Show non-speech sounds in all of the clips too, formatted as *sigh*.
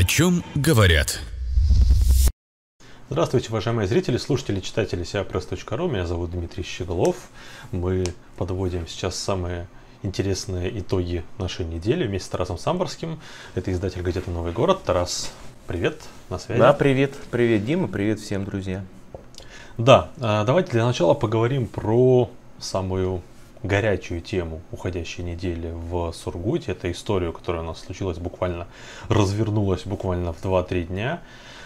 О чем говорят? Здравствуйте, уважаемые зрители, слушатели, читатели Сиаpress.ru. Меня зовут Дмитрий Щеглов. Мы подводим сейчас самые интересные итоги нашей недели вместе с Тарасом Самборским. Это издатель газеты «Новый город». Тарас, привет, на связи. Да, привет. Привет, Дима, привет всем, друзья. Да, а, давайте для начала поговорим про самую горячую тему уходящей недели в Сургуте. Это историю, которая у нас случилась буквально, развернулась буквально в 2-3 дня.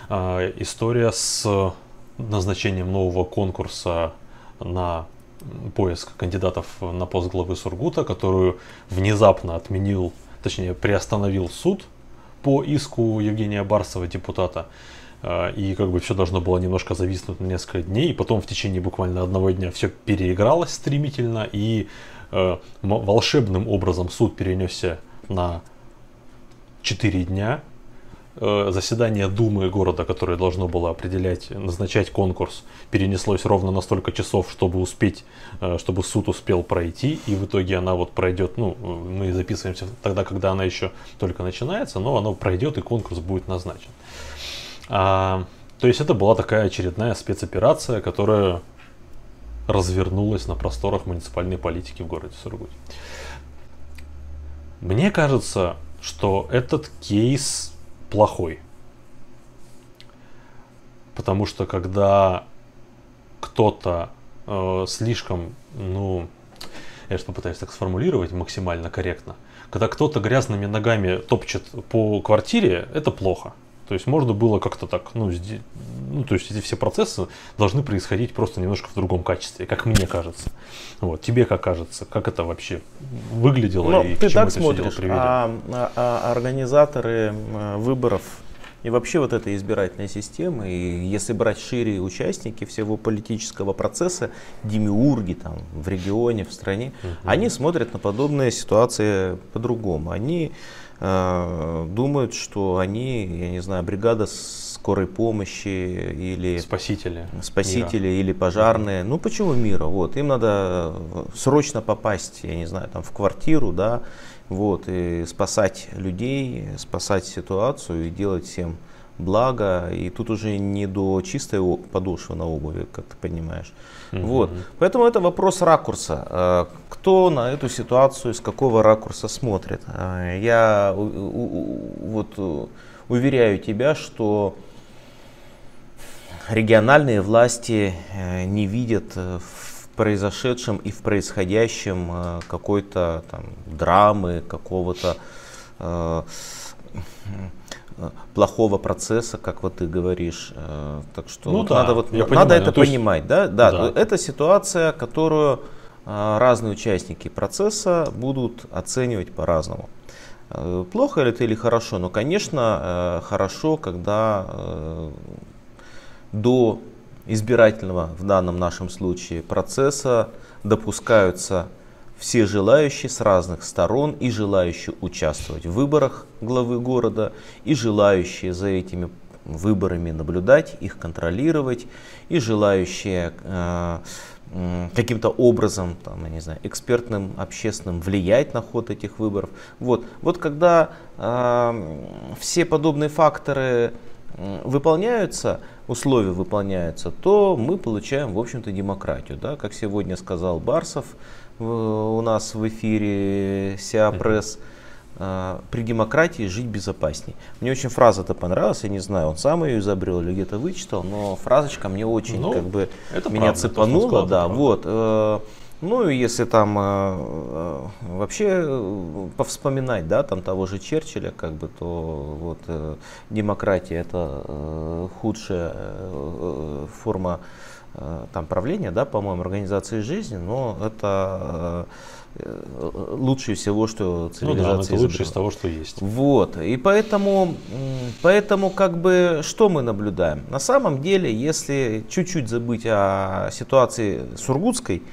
А, история с назначением нового конкурса на поиск кандидатов на пост главы Сургута, которую внезапно отменил, точнее приостановил суд по иску Евгения Барсова, депутата. А, и как бы все должно было немножко зависнуть на несколько дней, и потом в течение буквально одного дня все переигралось стремительно, и э, волшебным образом суд перенесся на 4 дня. Э, заседание Думы города, которое должно было определять, назначать конкурс, перенеслось ровно на столько часов, чтобы успеть, э, чтобы суд успел пройти, и в итоге она вот пройдет, ну, мы записываемся тогда, когда она еще только начинается, но оно пройдет и конкурс будет назначен. А, то есть это была такая очередная спецоперация, которая развернулась на просторах муниципальной политики в городе Сургут. Мне кажется, что этот кейс плохой. Потому что когда кто-то э, слишком, ну, я же попытаюсь так сформулировать максимально корректно, когда кто-то грязными ногами топчет по квартире, это плохо. То есть можно было как-то так, ну, ну, то есть эти все процессы должны происходить просто немножко в другом качестве, как мне кажется. Вот, тебе как кажется, как это вообще выглядело Но и ну, ты к чему так это смотришь, все дело а, а, а организаторы выборов и вообще вот эта избирательная система, и если брать шире участники всего политического процесса, демиурги там в регионе, в стране, угу. они смотрят на подобные ситуации по-другому. Они думают, что они, я не знаю, бригада скорой помощи или спасители, спасители мира. или пожарные. Ну почему мира? Вот им надо срочно попасть, я не знаю, там в квартиру, да, вот и спасать людей, спасать ситуацию и делать всем благо. И тут уже не до чистой подошвы на обуви, как ты понимаешь. Mm-hmm. Вот. Поэтому это вопрос ракурса. Э, кто на эту ситуацию с какого ракурса смотрит? Э, я вот э, уверяю тебя, что региональные власти не видят в произошедшем и в происходящем какой-то там драмы, какого-то плохого процесса, как вот ты говоришь. Э, так что ну, вот да, надо, вот, надо понимаю, это ну, понимать. Да? Да, да. Это ситуация, которую э, разные участники процесса будут оценивать по-разному. Э, плохо ли это или хорошо? Но, конечно, хорошо, когда до избирательного, в данном нашем случае, процесса допускаются все желающие с разных сторон и желающие участвовать в выборах главы города и желающие за этими выборами наблюдать, их контролировать и желающие э, каким-то образом, там, я не знаю, экспертным, общественным влиять на ход этих выборов. Вот, вот когда э, все подобные факторы выполняются, условия выполняются, то мы получаем, в общем-то, демократию. Да? Как сегодня сказал Барсов, у нас в эфире Сиапресс. А, при демократии жить безопаснее. Мне очень фраза эта понравилась, я не знаю, он сам ее изобрел или где-то вычитал, но фразочка мне очень ну, как бы это меня правда, цепанула, да, вот. Э, ну и если там э, э, вообще повспоминать, да, там того же Черчилля, как бы, то вот демократия это худшая форма Э, там правления, да, по-моему, организации жизни, но это э, лучше всего, что цивилизация ну да, это лучше из того, что есть. Вот, и поэтому, поэтому как бы что мы наблюдаем? На самом деле, если чуть-чуть забыть о ситуации Сургутской,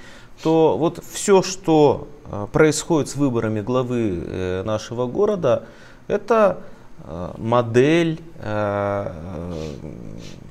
то вот все, что э, происходит с выборами главы нашего города, это э, модель э,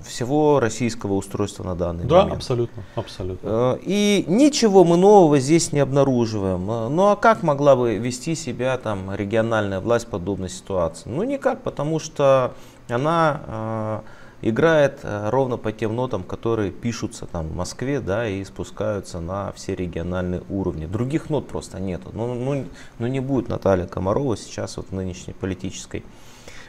всего российского устройства на данный да, момент. Да, абсолютно, абсолютно. Э, и ничего мы нового здесь не обнаруживаем. Ну а как могла бы вести себя там региональная власть в подобной ситуации? Ну никак, потому что она играет ровно по тем нотам, которые пишутся там в Москве, да, и спускаются на все региональные уровни. Других нот просто нету. Ну, ну, ну не будет Наталья Комарова сейчас вот в нынешней политической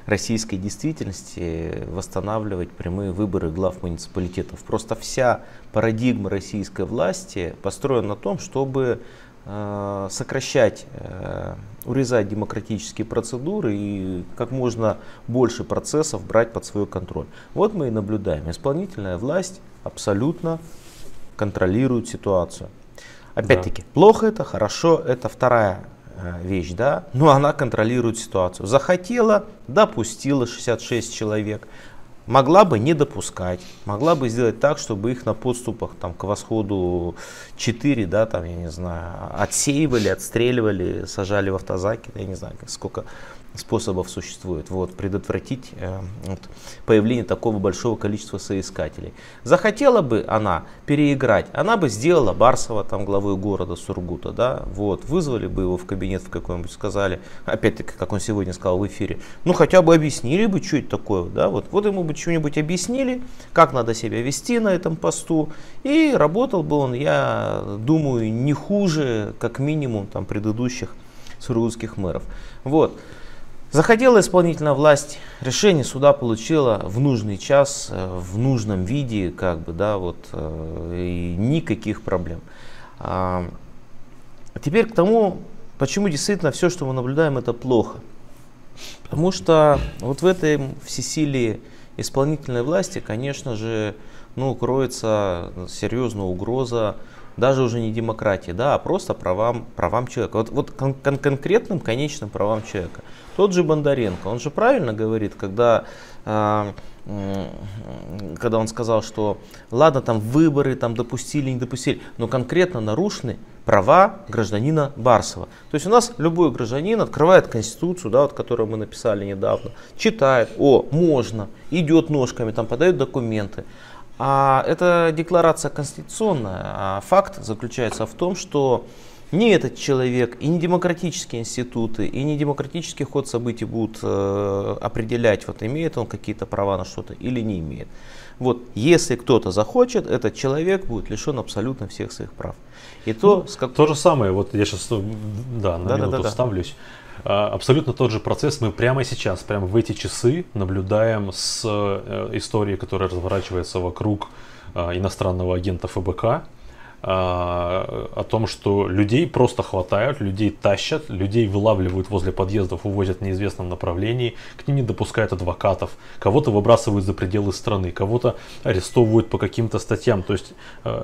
российской действительности восстанавливать прямые выборы глав муниципалитетов. Просто вся парадигма российской власти построена на том, чтобы э, сокращать, э, урезать демократические процедуры и как можно больше процессов брать под свой контроль. Вот мы и наблюдаем. Исполнительная власть абсолютно контролирует ситуацию. Опять-таки, да. плохо это, хорошо, это вторая Э, вещь, да, но она контролирует ситуацию. Захотела, допустила 66 человек, могла бы не допускать, могла бы сделать так, чтобы их на подступах там, к восходу 4, да, там, я не знаю, отсеивали, отстреливали, сажали в автозаки, я не знаю, сколько способов существует вот, предотвратить э, вот, появление такого большого количества соискателей. Захотела бы она переиграть, она бы сделала Барсова, там, главой города Сургута, да, вот, вызвали бы его в кабинет в какой-нибудь, сказали, опять-таки, как он сегодня сказал в эфире, ну хотя бы объяснили бы, что это такое, да, вот, вот ему бы что-нибудь объяснили, как надо себя вести на этом посту, и работал бы он, я думаю, не хуже, как минимум, там, предыдущих сургутских мэров. Вот. Заходила исполнительная власть, решение суда получила в нужный час, э, в нужном виде, как бы, да, вот, э, и никаких проблем. А теперь к тому, почему действительно все, что мы наблюдаем, это плохо. Потому что вот в этой всесилии исполнительной власти, конечно же, ну, кроется серьезная угроза даже уже не демократии, да, а просто правам, правам человека. Вот, вот кон- кон- конкретным, конечным правам человека. Тот же Бондаренко, он же правильно говорит, когда, э, э, когда он сказал, что ладно, там выборы там допустили, не допустили, но конкретно нарушены права гражданина Барсова. То есть у нас любой гражданин открывает Конституцию, да, вот, которую мы написали недавно, читает, о, можно, идет ножками, там подает документы. А это декларация конституционная. А факт заключается в том, что ни этот человек, и не демократические институты, и не демократический ход событий будут э, определять, вот имеет он какие-то права на что-то или не имеет. Вот, если кто-то захочет, этот человек будет лишен абсолютно всех своих прав. И то, ну, как... то же самое, вот я сейчас да, на да, минуту да, да, вставлюсь. А, абсолютно тот же процесс мы прямо сейчас, прямо в эти часы наблюдаем с э, историей, которая разворачивается вокруг а, иностранного агента ФБК, а, о том, что людей просто хватают, людей тащат, людей вылавливают возле подъездов, увозят в неизвестном направлении, к ним не допускают адвокатов, кого-то выбрасывают за пределы страны, кого-то арестовывают по каким-то статьям, то есть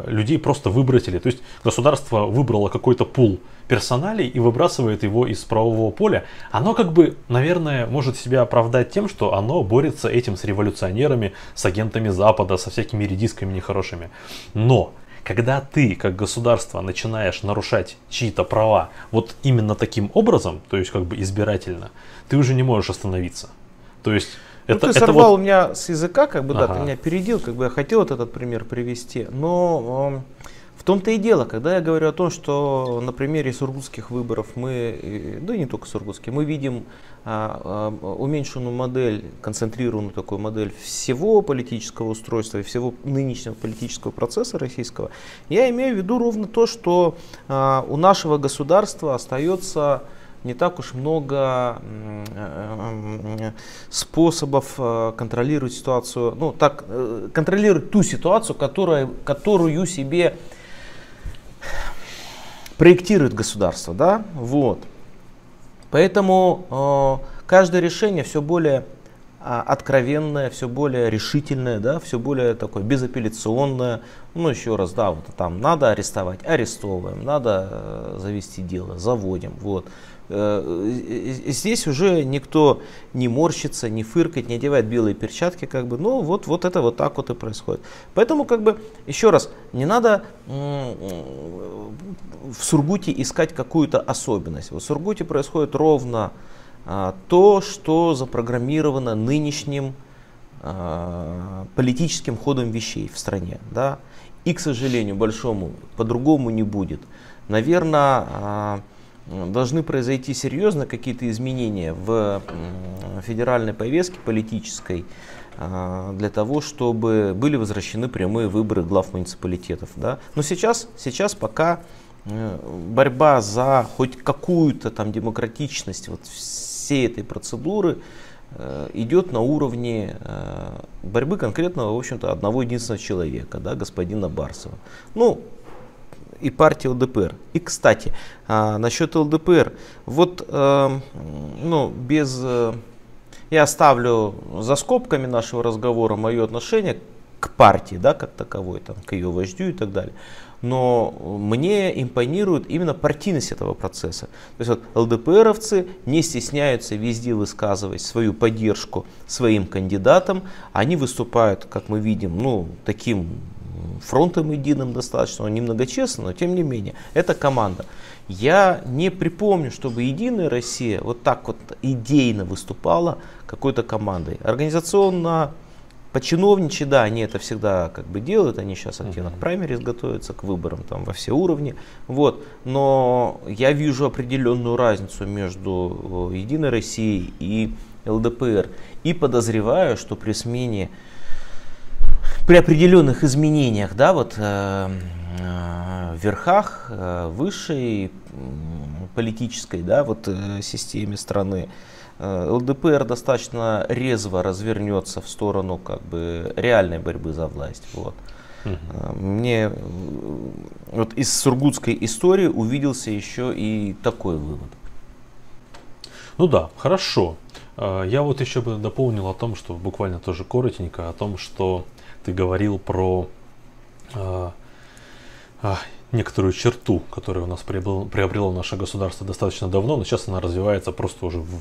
людей просто выбросили, то есть государство выбрало какой-то пул персоналей и выбрасывает его из правового поля, оно как бы, наверное, может себя оправдать тем, что оно борется этим с революционерами, с агентами Запада, со всякими редисками нехорошими. Но когда ты, как государство, начинаешь нарушать чьи-то права вот именно таким образом, то есть как бы избирательно, ты уже не можешь остановиться. То есть ну, это, ты это сорвал вот... у меня с языка, как бы, ага. да, ты меня передил, как бы я хотел вот этот пример привести, но том-то и дело, когда я говорю о том, что на примере сургутских выборов мы, да и не только сургутских, мы видим а, а, уменьшенную модель, концентрированную такую модель всего политического устройства и всего нынешнего политического процесса российского, я имею в виду ровно то, что а, у нашего государства остается не так уж много э, способов э, контролировать ситуацию, ну так, э, контролировать ту ситуацию, которая, которую себе проектирует государство, да, вот. Поэтому э, каждое решение все более э, откровенное, все более решительное, да, все более такое безапелляционное. Ну, еще раз, да, вот там надо арестовать, арестовываем, надо э, завести дело, заводим, вот. Э, здесь уже никто не морщится, не фыркает, не одевает белые перчатки, как бы, ну вот, вот это вот так вот и происходит. Поэтому, как бы, еще раз, не надо в Сургуте искать какую-то особенность. В Сургуте происходит ровно а, то, что запрограммировано нынешним а, политическим ходом вещей в стране. Да? И, к сожалению, большому, по-другому не будет. Наверное, а, должны произойти серьезно какие-то изменения в федеральной повестке политической для того, чтобы были возвращены прямые выборы глав муниципалитетов. Да? Но сейчас, сейчас пока э, борьба за хоть какую-то там демократичность вот всей этой процедуры э, идет на уровне э, борьбы конкретного, в общем-то, одного единственного человека, да, господина Барсова. Ну, и партии ЛДПР. И, кстати, а, насчет ЛДПР, вот, ну, без... Я оставлю за скобками нашего разговора мое отношение к партии, да, как таковой, там, к ее вождю и так далее но мне импонирует именно партийность этого процесса. То есть вот ЛДПРовцы не стесняются везде высказывать свою поддержку своим кандидатам. Они выступают, как мы видим, ну, таким фронтом единым достаточно, он немногочестно, но тем не менее, это команда. Я не припомню, чтобы Единая Россия вот так вот идейно выступала какой-то командой. Организационно Починовничьи, да, они это всегда как бы делают, они сейчас оттенок uh-huh. праймерис готовятся к выборам там во все уровни, вот, но я вижу определенную разницу между э, Единой Россией и ЛДПР и подозреваю, что при смене, при определенных изменениях, да, вот э, э, в верхах э, высшей политической, да, вот э, системе страны, ЛДПР достаточно резво развернется в сторону как бы реальной борьбы за власть. Вот. Угу. Мне вот из сургутской истории увиделся еще и такой вывод. Ну да, хорошо. Э, я вот еще бы дополнил о том, что буквально тоже коротенько, о том, что ты говорил про некоторую черту, которая у нас приобрело, приобрело наше государство достаточно давно, но сейчас она развивается просто уже в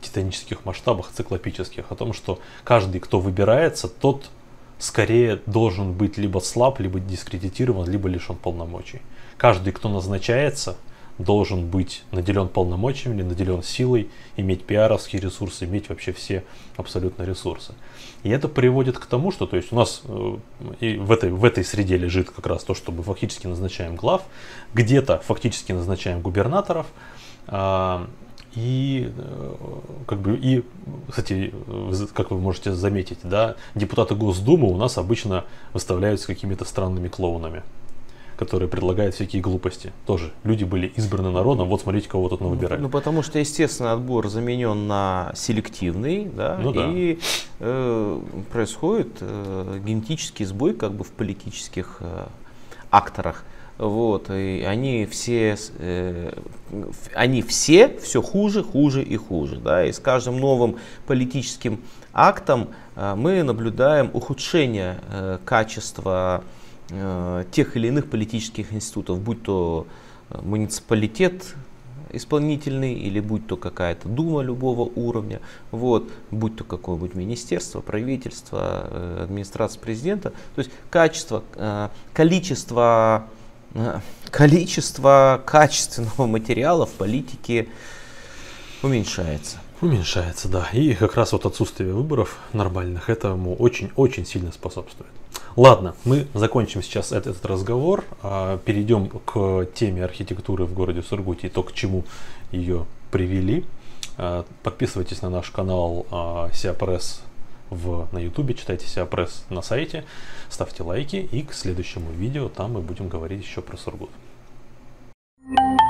титанических масштабах, циклопических, о том, что каждый, кто выбирается, тот скорее должен быть либо слаб, либо дискредитирован, либо лишен полномочий. Каждый, кто назначается, должен быть наделен полномочиями, наделен силой, иметь пиаровские ресурсы, иметь вообще все абсолютно ресурсы. И это приводит к тому, что то есть у нас э, и в, этой, в этой среде лежит как раз то, что мы фактически назначаем глав, где-то фактически назначаем губернаторов, э, и, э, как бы, и, кстати, как вы можете заметить, да, депутаты Госдумы у нас обычно выставляются какими-то странными клоунами которые предлагают всякие глупости. Тоже люди были избраны народом, вот смотрите, кого тут выбирали. Ну, потому что, естественно, отбор заменен на селективный, да, ну, да. и э, происходит э, генетический сбой как бы в политических э, акторах. Вот, и они все, э, они все все хуже, хуже и хуже. Да, и с каждым новым политическим актом э, мы наблюдаем ухудшение э, качества тех или иных политических институтов, будь то э, муниципалитет исполнительный или будь то какая-то дума любого уровня, вот, будь то какое-нибудь министерство, правительство, э, администрация президента. То есть качество, количество, количество качественного *laughs* материала в политике уменьшается. Уменьшается, да. И как раз вот отсутствие выборов нормальных этому очень-очень сильно способствует. Ладно, мы закончим сейчас этот, этот разговор, а, перейдем к теме архитектуры в городе Сургуте и то, к чему ее привели. А, подписывайтесь на наш канал Сиапресс в, на ютубе, читайте Сиапресс на сайте, ставьте лайки и к следующему видео там мы будем говорить еще про Сургут. thank you